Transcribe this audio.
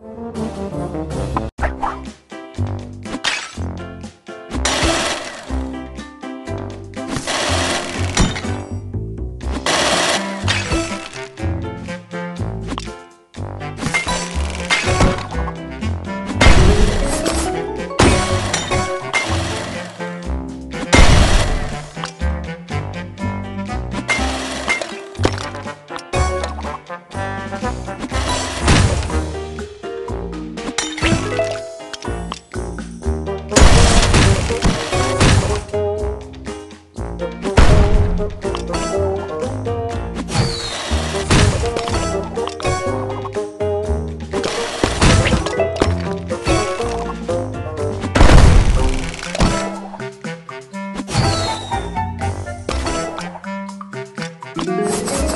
you Música